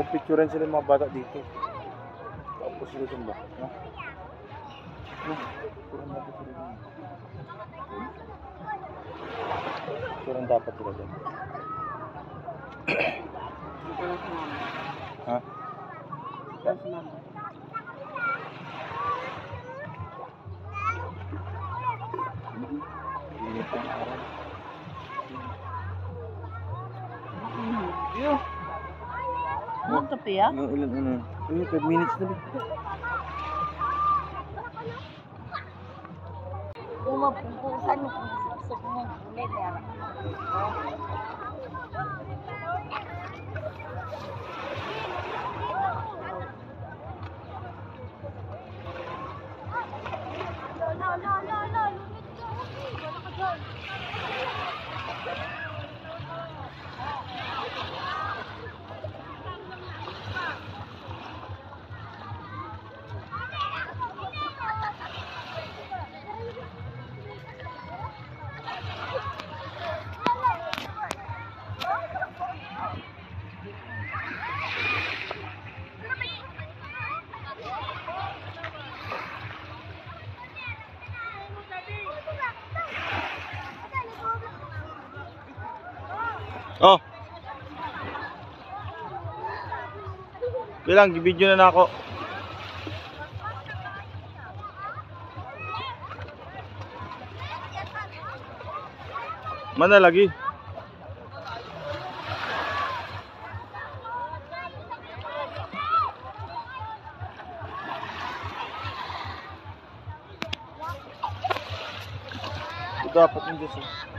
Nagpicturean sila yung mga bata dito. Tapos sila dun ba? Ha? Picturean natin sila dun. Picturean dapat sila dun. Ha? Dito si mama. Init ng araw. Yo. Ano to, Pia? Ano, ilan, ano? Uy, 5 minutes na ba? Kung mapupulsan mo kung gusto mo ulit, meron. Oh! Kailang, video na na ako. Mana lagi? Dapat yung Diyos eh.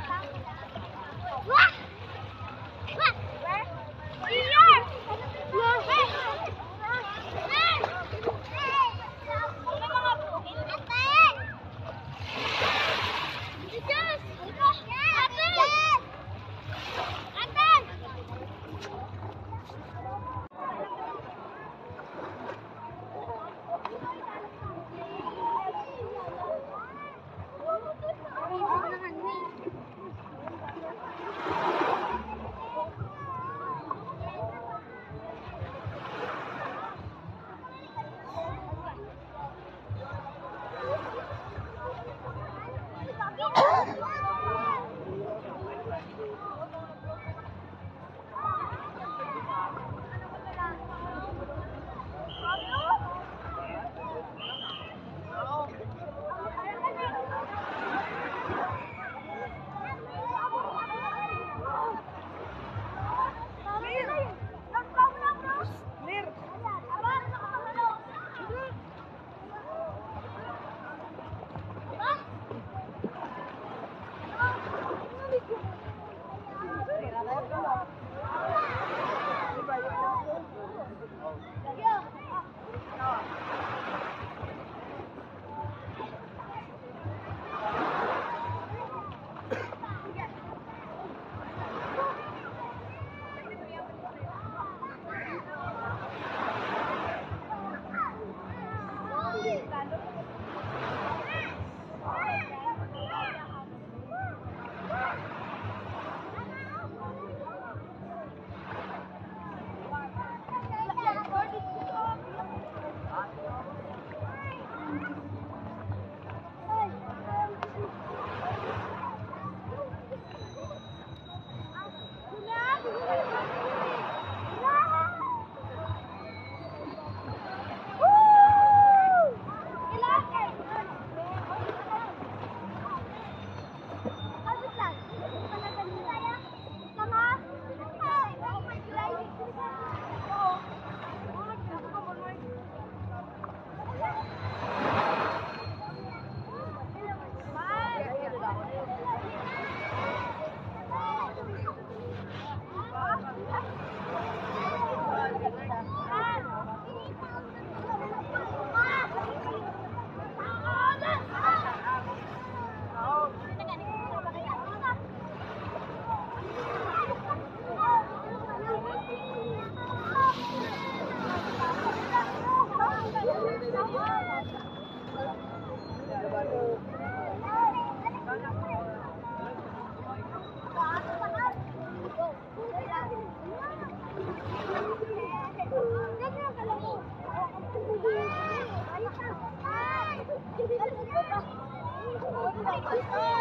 Oh.